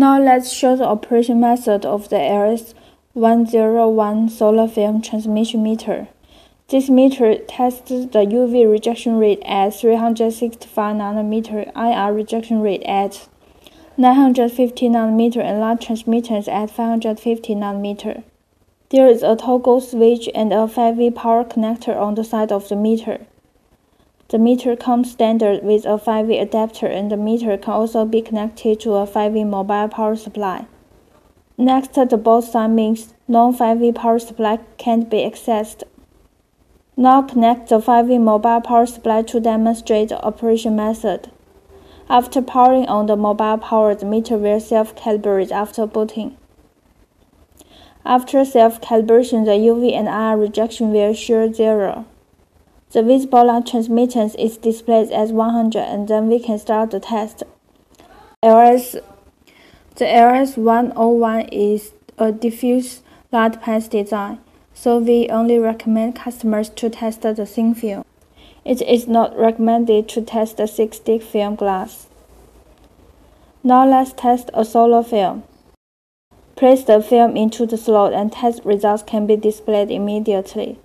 Now let's show the operation method of the LS101 solar film transmission meter. This meter tests the UV rejection rate at 365 nanometer, IR rejection rate at 950 nanometer, and light transmittance at 550 nanometer. There is a toggle switch and a 5V power connector on the side of the meter. The meter comes standard with a 5V adapter and the meter can also be connected to a 5V mobile power supply. Next, the both sign means non-5V power supply can't be accessed. Now connect the 5V mobile power supply to demonstrate the operation method. After powering on the mobile power, the meter will self-calibrate after booting. After self-calibration, the UV and IR rejection will show zero. The visible light transmittance is displayed as 100 and then we can start the test. LS, the LS101 is a diffuse light path design, so we only recommend customers to test the thin film. It is not recommended to test the 6-stick film glass. Now let's test a solar film. Place the film into the slot and test results can be displayed immediately.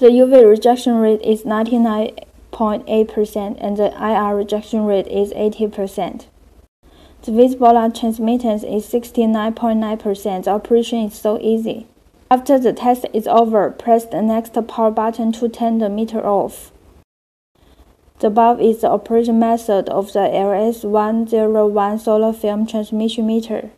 The UV rejection rate is 99.8% and the IR rejection rate is 80%. The visible light transmittance is 69.9%. The operation is so easy. After the test is over, press the next power button to turn the meter off. The above is the operation method of the LS101 solar film transmission meter.